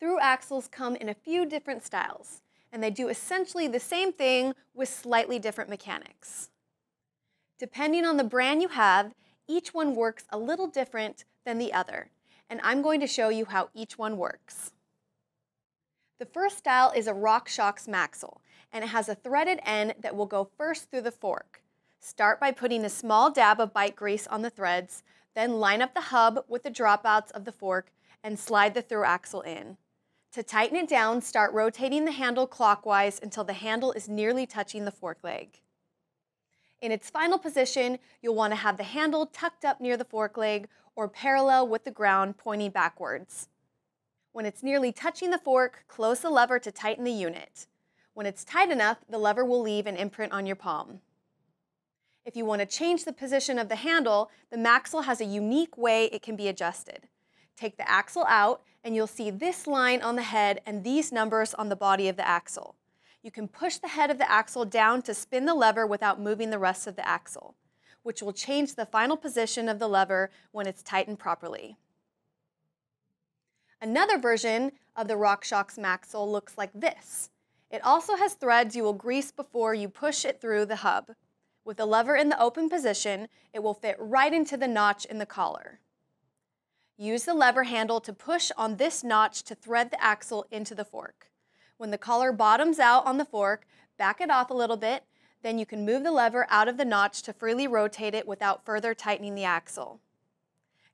Through axles come in a few different styles, and they do essentially the same thing with slightly different mechanics. Depending on the brand you have, each one works a little different than the other, and I'm going to show you how each one works. The first style is a RockShox Maxle, and it has a threaded end that will go first through the fork. Start by putting a small dab of bike grease on the threads, then line up the hub with the dropouts of the fork and slide the through axle in. To tighten it down, start rotating the handle clockwise until the handle is nearly touching the fork leg. In its final position, you'll want to have the handle tucked up near the fork leg or parallel with the ground pointing backwards. When it's nearly touching the fork, close the lever to tighten the unit. When it's tight enough, the lever will leave an imprint on your palm. If you want to change the position of the handle, the Maxle has a unique way it can be adjusted. Take the axle out and you'll see this line on the head and these numbers on the body of the axle. You can push the head of the axle down to spin the lever without moving the rest of the axle, which will change the final position of the lever when it's tightened properly. Another version of the RockShox Maxle looks like this. It also has threads you will grease before you push it through the hub. With the lever in the open position, it will fit right into the notch in the collar. Use the lever handle to push on this notch to thread the axle into the fork. When the collar bottoms out on the fork, back it off a little bit, then you can move the lever out of the notch to freely rotate it without further tightening the axle.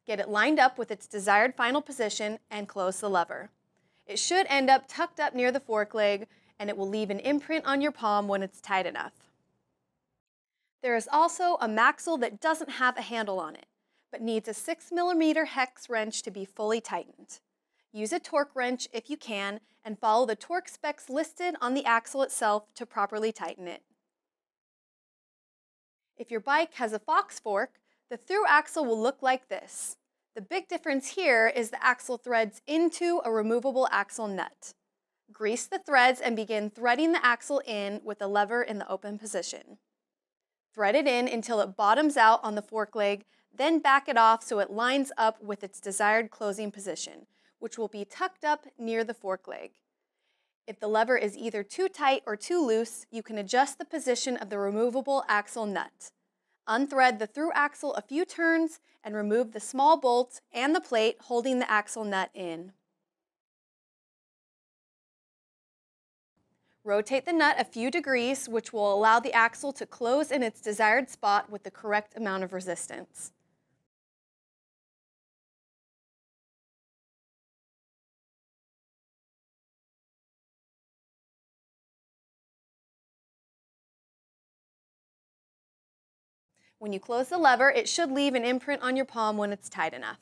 Get it lined up with its desired final position and close the lever. It should end up tucked up near the fork leg and it will leave an imprint on your palm when it's tight enough. There is also a Maxle that doesn't have a handle on it but needs a 6 millimeter hex wrench to be fully tightened. Use a torque wrench if you can and follow the torque specs listed on the axle itself to properly tighten it. If your bike has a Fox fork, the through axle will look like this. The big difference here is the axle threads into a removable axle nut. Grease the threads and begin threading the axle in with the lever in the open position. Thread it in until it bottoms out on the fork leg then back it off so it lines up with its desired closing position, which will be tucked up near the fork leg. If the lever is either too tight or too loose, you can adjust the position of the removable axle nut. Unthread the through axle a few turns and remove the small bolt and the plate holding the axle nut in. Rotate the nut a few degrees, which will allow the axle to close in its desired spot with the correct amount of resistance. When you close the lever, it should leave an imprint on your palm when it's tight enough.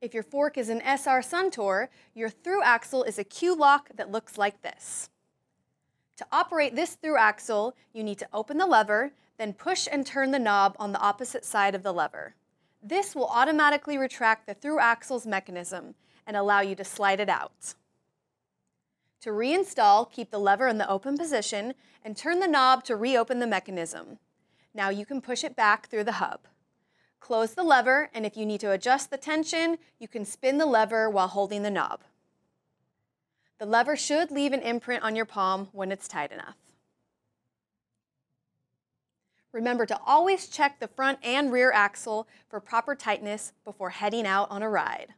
If your fork is an SR Suntour, your through axle is a Q-Loc that looks like this. To operate this through axle, you need to open the lever, then push and turn the knob on the opposite side of the lever. This will automatically retract the through axle's mechanism and allow you to slide it out. To reinstall, keep the lever in the open position and turn the knob to reopen the mechanism. Now you can push it back through the hub. Close the lever, and if you need to adjust the tension, you can spin the lever while holding the knob. The lever should leave an imprint on your palm when it's tight enough. Remember to always check the front and rear axle for proper tightness before heading out on a ride.